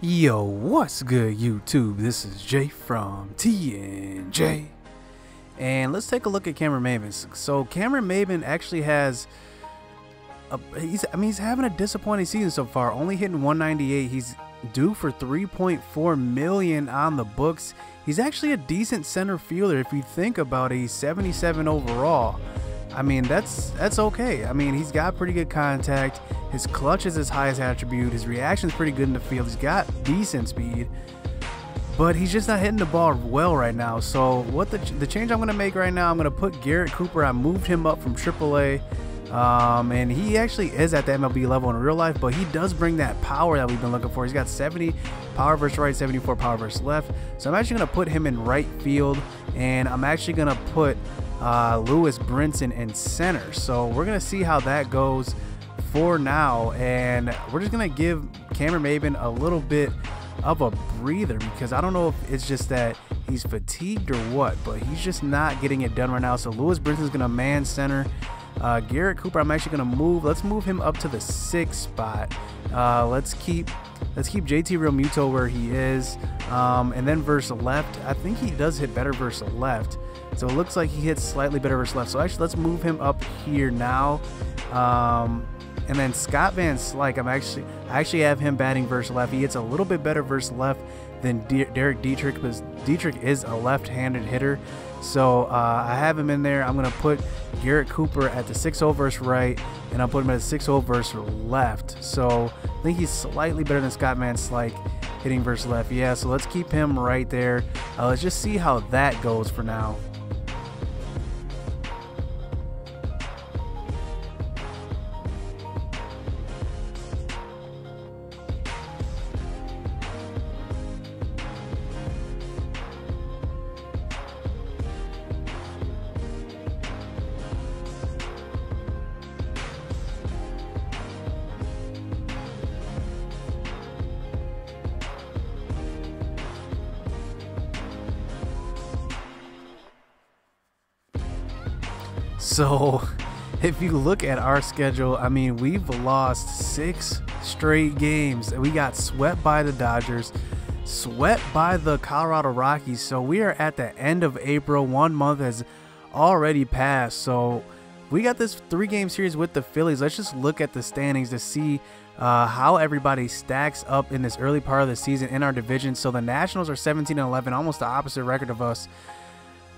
Yo, what's good, YouTube? This is Jay from TNJ. And let's take a look at Cameron Maybin. So Cameron Maybin actually has a, he's I mean he's having a disappointing season so far, only hitting 198. He's due for 3.4 million on the books. He's actually a decent center fielder if you think about it. He's 77 overall. I mean, that's that's okay. I mean, he's got pretty good contact. His clutch is his highest attribute. His reaction is pretty good in the field. He's got decent speed, but he's just not hitting the ball well right now. So what the the change I'm gonna make right now? I'm gonna put Garrett Cooper. I moved him up from AAA. Um, and he actually is at the MLB level in real life, but he does bring that power that we've been looking for. He's got 70 power versus right, 74 power versus left. So I'm actually going to put him in right field, and I'm actually going to put uh, Lewis Brinson in center. So we're going to see how that goes for now. And we're just going to give Cameron Maybin a little bit of a breather because I don't know if it's just that he's fatigued or what, but he's just not getting it done right now. So Lewis Brinson's going to man center. Uh, Garrett Cooper, I'm actually going to move. Let's move him up to the sixth spot. Uh, let's keep let's keep JT Realmuto where he is. Um, and then versus left, I think he does hit better versus left. So it looks like he hits slightly better versus left. So actually, let's move him up here now. Um, and then Scott Van Slyke, I'm actually I actually have him batting versus left. He hits a little bit better versus left than De Derek Dietrich because Dietrich is a left-handed hitter. So uh, I have him in there. I'm gonna put Garrett Cooper at the 6-0 versus right, and I'll put him at the 6-0 versus left. So I think he's slightly better than Scott Van Slyke hitting versus left. Yeah, so let's keep him right there. Uh, let's just see how that goes for now. So, if you look at our schedule, I mean, we've lost six straight games. We got swept by the Dodgers, swept by the Colorado Rockies. So, we are at the end of April. One month has already passed. So, we got this three game series with the Phillies. Let's just look at the standings to see uh, how everybody stacks up in this early part of the season in our division. So, the Nationals are 17 and 11, almost the opposite record of us.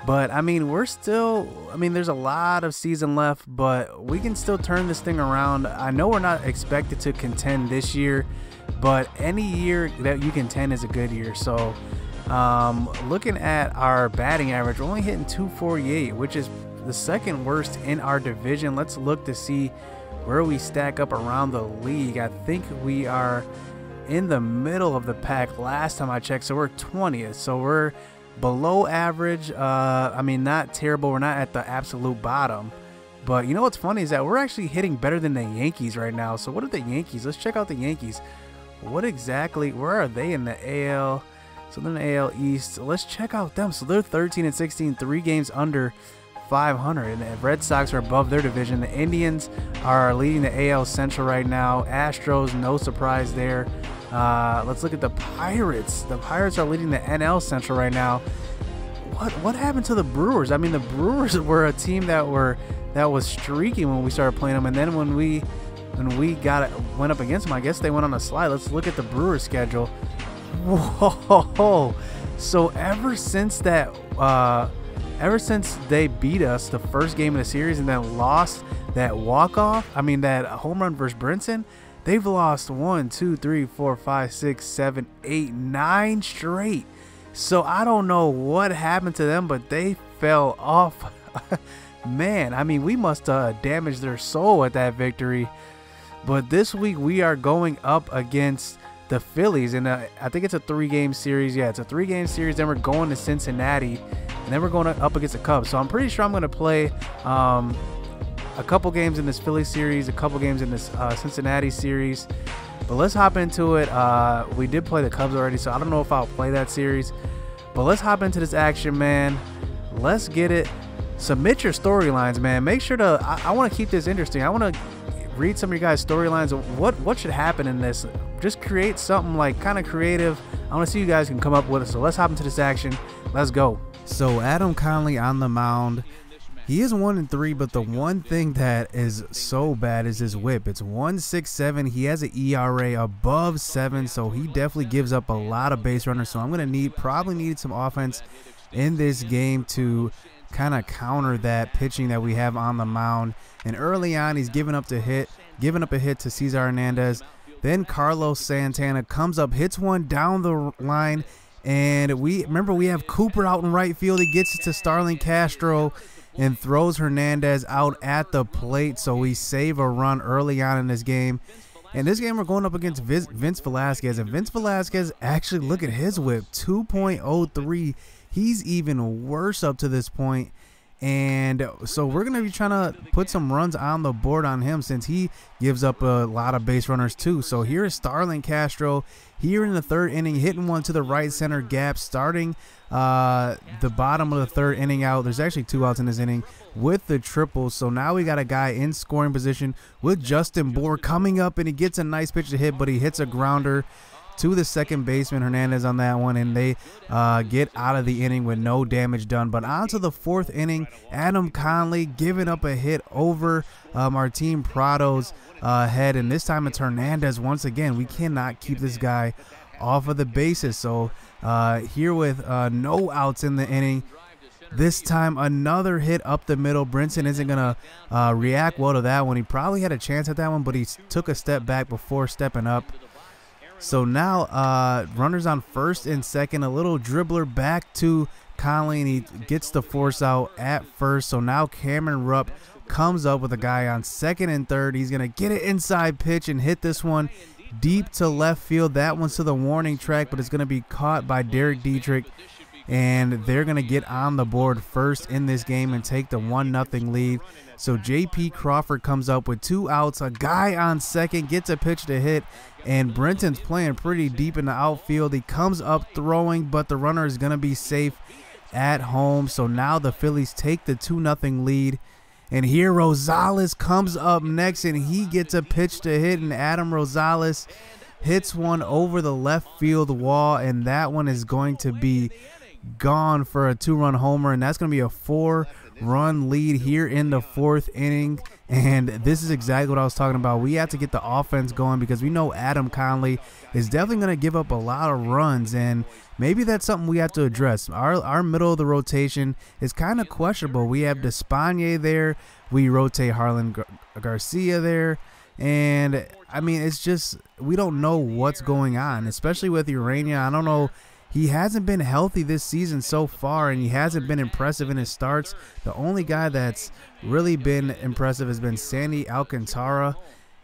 But I mean, we're still, I mean, there's a lot of season left, but we can still turn this thing around. I know we're not expected to contend this year, but any year that you contend is a good year. So, um, looking at our batting average, we're only hitting 248, which is the second worst in our division. Let's look to see where we stack up around the league. I think we are in the middle of the pack last time I checked, so we're 20th. So we're below average. Uh, I mean, not terrible. We're not at the absolute bottom. But you know what's funny is that we're actually hitting better than the Yankees right now. So what are the Yankees? Let's check out the Yankees. What exactly? Where are they in the AL? So they're in the AL East. Let's check out them. So they're 13 and 16, three games under 500. And the Red Sox are above their division. The Indians are leading the AL Central right now. Astros, no surprise there. Uh, let's look at the Pirates. The Pirates are leading the NL Central right now. What what happened to the Brewers? I mean, the Brewers were a team that were that was streaky when we started playing them, and then when we when we got it, went up against them, I guess they went on a slide. Let's look at the Brewers schedule. Whoa! So ever since that, uh, ever since they beat us the first game of the series and then lost that walk off, I mean that home run versus Brinson They've lost one, two, three, four, five, six, seven, eight, nine straight. So I don't know what happened to them, but they fell off. Man, I mean, we must uh, damage their soul at that victory. But this week we are going up against the Phillies, and I think it's a three-game series. Yeah, it's a three-game series. Then we're going to Cincinnati, and then we're going up against the Cubs. So I'm pretty sure I'm going to play um, a couple games in this Philly series, a couple games in this uh, Cincinnati series. But let's hop into it. Uh, we did play the Cubs already, so I don't know if I'll play that series. But let's hop into this action, man. Let's get it. Submit your storylines, man. Make sure to. I, I want to keep this interesting. I want to read some of your guys' storylines. What what should happen in this Just create something like kind of creative. I want to see you guys can come up with it. So let's hop into this action. Let's go. So Adam Conley on the mound. He is one and three, but the one thing that is so bad is his whip. It's one six seven. He has an ERA above seven, so he definitely gives up a lot of base runners. So I'm gonna need probably need some offense in this game to kind of counter that pitching that we have on the mound. And early on, he's giving up to hit, giving up a hit to Cesar Hernandez. Then Carlos Santana comes up, hits one down the line, and we remember we have Cooper out in right field. He gets it to Starlin Castro and throws Hernandez out at the plate. So we save a run early on in this game. And this game we're going up against Vince Velasquez. And Vince Velasquez, actually, look at his whip 2.03. He's even worse up to this point. And so we're going to be trying to put some runs on the board on him since he gives up a lot of base runners too. So here is Starlin Castro here in the third inning, hitting one to the right center gap, starting uh, the bottom of the third inning out. There's actually two outs in this inning with the triple. So now we got a guy in scoring position with Justin Bour coming up, and he gets a nice pitch to hit, but he hits a grounder to the second baseman Hernandez on that one, and they uh, get out of the inning with no damage done. But on to the fourth inning, Adam Conley giving up a hit over uh, Martin Prado's uh, head, and this time it's Hernandez once again. We cannot keep this guy off of the bases. So uh, here with uh, no outs in the inning. This time, another hit up the middle. Brinson isn't going to uh, react well to that one. He probably had a chance at that one, but he took a step back before stepping up. So now uh, runners on first and second. A little dribbler back to Conley, and he gets the force out at first. So now Cameron Rupp comes up with a guy on second and third. He's going to get it inside pitch and hit this one deep to left field. That one's to the warning track, but it's going to be caught by Derek Dietrich. And they're going to get on the board first in this game and take the 1 nothing lead. So JP Crawford comes up with two outs. A guy on second gets a pitch to hit, and Brinson's playing pretty deep in the outfield. He comes up throwing, but the runner is going to be safe at home. So now the Phillies take the 2 0 lead. And here Rosales comes up next, and he gets a pitch to hit, and Adam Rosales hits one over the left field wall, and that one is going to be gone for a two-run homer, and that's going to be a four run lead here in the fourth inning. And this is exactly what I was talking about. We have to get the offense going because we know Adam Conley is definitely going to give up a lot of runs. And maybe that's something we have to address. Our, our middle of the rotation is kind of questionable. We have Despaigne there. We rotate Jarlin Gar Garcia there. And I mean, it's just, we don't know what's going on, especially with Ureña. I don't know he hasn't been healthy this season so far, and he hasn't been impressive in his starts. The only guy that's really been impressive has been Sandy Alcantara.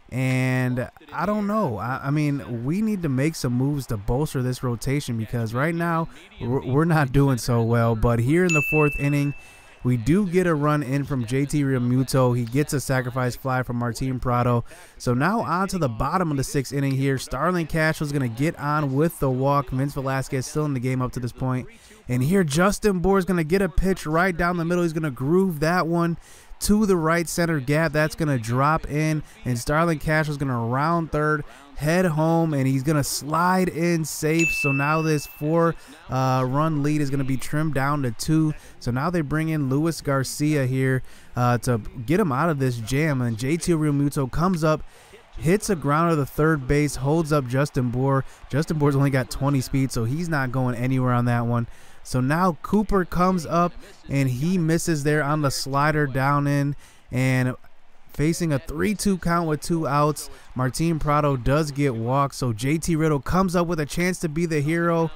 And I don't know. I, I, mean, we need to make some moves to bolster this rotation because right now we're, we're not doing so well. But here in the fourth inning, we do get a run in from JT Realmuto. He gets a sacrifice fly from Martin Prado. So now on to the bottom of the sixth inning here. Starlin Castro is going to get on with the walk. Vince Velasquez still in the game up to this point. And here Justin Bour is going to get a pitch right down the middle. He's going to groove that one to the right center gap. That's going to drop in, and Starlin Castro is going to round third, head home, and he's going to slide in safe. So now this four uh, run lead is going to be trimmed down to two. So now they bring in Luis Garcia here uh, to get him out of this jam. And JT Realmuto comes up hits a grounder to third base, holds up Justin Bour. Justin Bour's only got 20 speed, so he's not going anywhere on that one. So now Cooper comes up and he misses there on the slider down in and facing a 3-2 count with two outs. Martin Prado does get walked, so JT Riddle comes up with a chance to be the hero,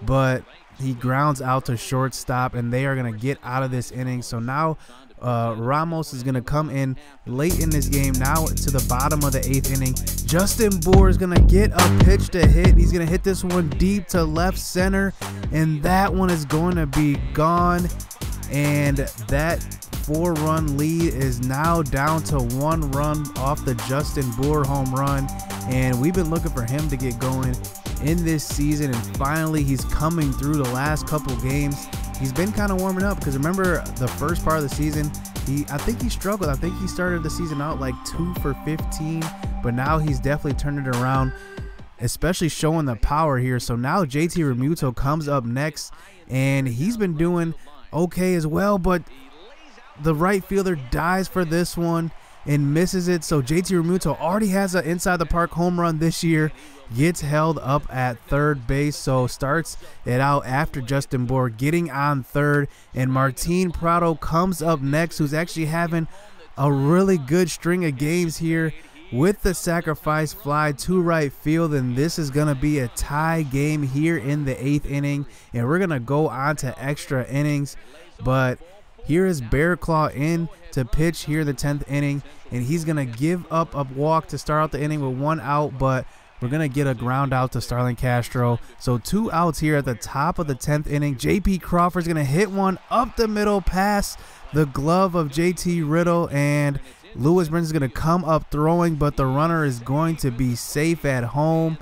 but he grounds out to shortstop and they are going to get out of this inning. So now uh, Ramos is going to come in late in this game now to the bottom of the eighth inning. Justin Bour is going to get a pitch to hit. He's going to hit this one deep to left center, and that one is going to be gone. And that four run lead is now down to one run off the Justin Bour home run. And we've been looking for him to get going in this season, and finally he's coming through the last couple games he's been kind of warming up because remember the first part of the season, he I think he struggled. I think he started the season out like two for 15, but now he's definitely turned it around. especially showing the power here. So now JT Realmuto comes up next, and he's been doing okay as well, but the right fielder dies for this one and misses it. So JT Realmuto already has an inside the park home run this year. Gets held up at third base, so starts it out after Justin Bour getting on third, and Martin Prado comes up next, who's actually having a really good string of games here with the sacrifice fly to right field and this is going to be a tie game here in the eighth inning and we're going to go on to extra innings but here is Barraclough in to pitch here the 10th inning, and he's going to give up a walk to start out the inning with one out, but we're going to get a ground out to Starlin Castro. So two outs here at the top of the 10th inning. J.P. Crawford's going to hit one up the middle past the glove of J.T. Riddle, and Lewis Brinson is going to come up throwing, but the runner is going to be safe at home.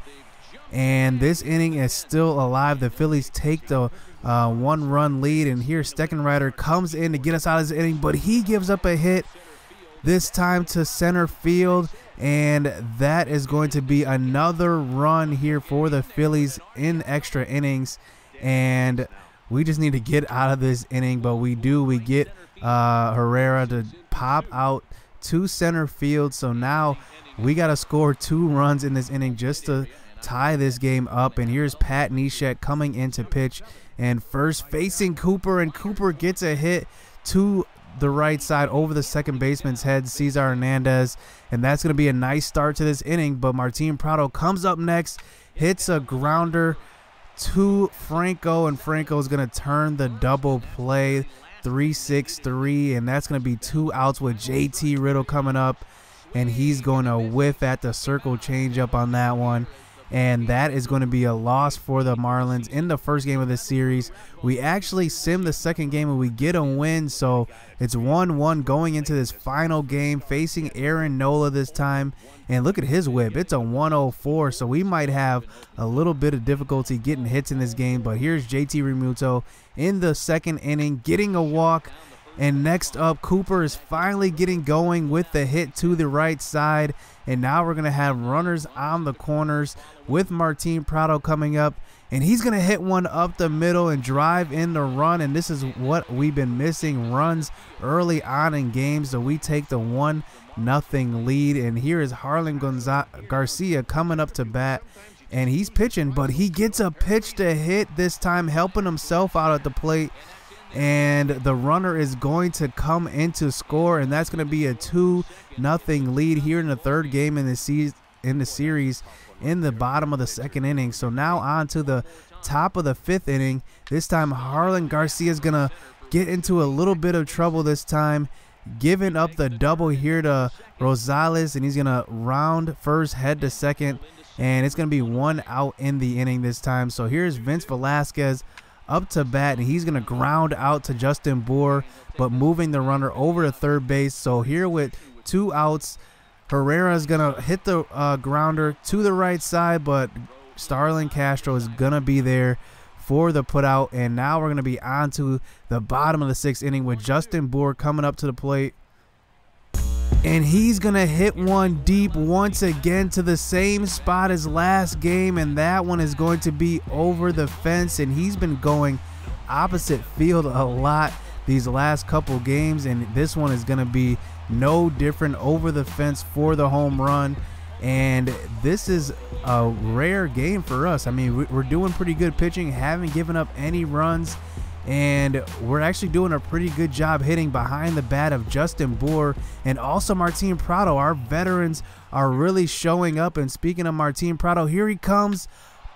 And this inning is still alive. The Phillies take the uh, one run lead. And here Steckenrider comes in to get us out of this inning, but he gives up a hit this time to center field. And that is going to be another run here for the Phillies in extra innings. And we just need to get out of this inning, but we do. We get uh, Herrera to pop out to center field. So now we got to score two runs in this inning just to tie this game up. And here's Pat Neshek coming in to pitch and first facing Cooper, and Cooper gets a hit to the right side over the second baseman's head, Cesar Hernandez, and that's going to be a nice start to this inning. But Martin Prado comes up next, hits a grounder to Franco, and Franco is going to turn the double play 3 6 3, and that's going to be two outs with JT Riddle coming up, and he's going to whiff at the circle changeup on that one and that is going to be a loss for the Marlins in the first game of the series. We actually sim the second game and we get a win, so it's 1-1 going into this final game facing Aaron Nola this time. And look at his whip. It's a 104, so we might have a little bit of difficulty getting hits in this game, but here's JT Realmuto in the second inning getting a walk. And next up, Cooper is finally getting going with the hit to the right side. And now we're going to have runners on the corners with Martin Prado coming up. And he's going to hit one up the middle and drive in the run. And this is what we've been missing runs early on in games. So we take the 1 nothing lead. And here is Jarlin Gonza- Garcia coming up to bat. And he's pitching, but he gets a pitch to hit this time, helping himself out at the plate and the runner is going to come into score and that's going to be a 2 nothing lead here in the third game in the season in the series in the bottom of the second inning. So now on to the top of the fifth inning. This time Jarlin Garcia is going to get into a little bit of trouble this time giving up the double here to Rosales and he's going to round first head to second and it's going to be one out in the inning this time. So here's Vince Velasquez up to bat, and he's going to ground out to Justin Bour, but moving the runner over to third base. So here with two outs, Herrera is going to hit the uh, grounder to the right side, but Starlin Castro is going to be there for the putout. And now we're going to be on to the bottom of the sixth inning with Justin Bour coming up to the plate and he's going to hit one deep once again to the same spot as last game. And that one is going to be over the fence. And he's been going opposite field a lot these last couple games. And this one is going to be no different over the fence for the home run. And this is a rare game for us. I mean, we're doing pretty good pitching, haven't given up any runs and we're actually doing a pretty good job hitting behind the bat of Justin Bour and also Martin Prado. Our veterans are really showing up. And speaking of Martin Prado, here he comes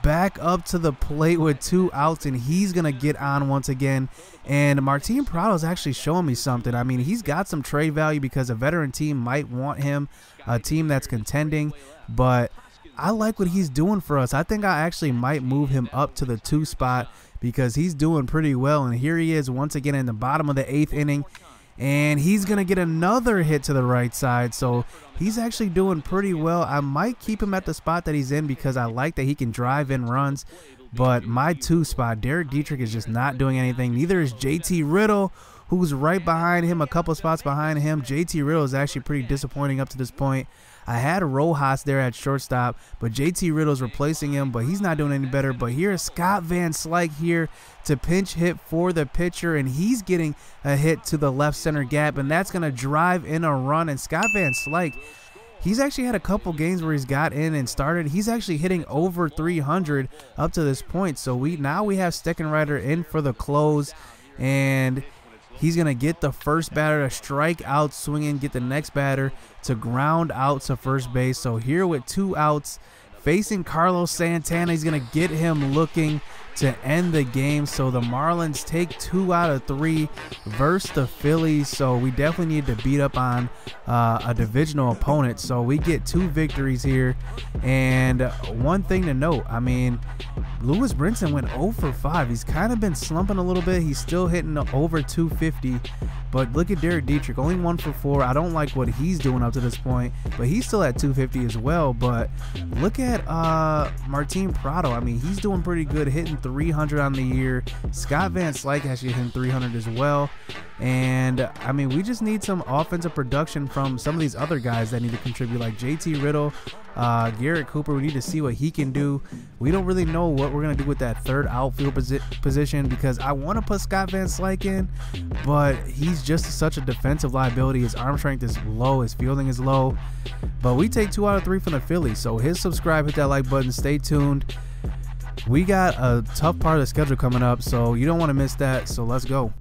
back up to the plate with two outs, and he's going to get on once again. And Martin Prado is actually showing me something. I mean, he's got some trade value because a veteran team might want him, a team that's contending, but I like what he's doing for us. I think I actually might move him up to the two spot because he's doing pretty well. And here he is once again in the bottom of the eighth inning. And he's going to get another hit to the right side. So he's actually doing pretty well. I might keep him at the spot that he's in because I like that he can drive in runs. But my two spot, Derek Dietrich is just not doing anything. Neither is JT Riddle, who's right behind him, a couple spots behind him. JT Riddle is actually pretty disappointing up to this point. I had Rojas there at shortstop, but JT Riddle's replacing him, but he's not doing any better. But here's Scott Van Slyke here to pinch hit for the pitcher, and he's getting a hit to the left center gap, and that's going to drive in a run. And Scott Van Slyke he's actually had a couple games where he's got in and started. He's actually hitting over 300 up to this point. So we now we have Steckenrider in for the close, and he's gonna get the first batter to strike out swinging, get the next batter to ground out to first base. So here with two outs, facing Carlos Santana, he's gonna get him looking to end the game. So the Marlins take two out of three versus the Phillies. So we definitely need to beat up on uh, a divisional opponent. So we get two victories here. And one thing to note, I mean, Lewis Brinson went 0 for 5. He's kind of been slumping a little bit. He's still hitting over 250. But look at Derek Dietrich, only one for four. I don't like what he's doing up to this point, but he's still at 250 as well. But look at uh, Martin Prado. I mean, he's doing pretty good, hitting 300 on the year. Scott Van Slyke actually hitting 300 as well. And I mean, we just need some offensive production from some of these other guys that need to contribute, like JT Riddle, uh, Garrett Cooper. We need to see what he can do. We don't really know what we're gonna do with that third outfield posi position because I want to put Scott Van Slyke in, but he's just such a defensive liability. His arm strength is low, his fielding is low. But we take two out of three from the Phillies. So hit subscribe, hit that like button, stay tuned. We got a tough part of the schedule coming up, so you don't want to miss that. So let's go.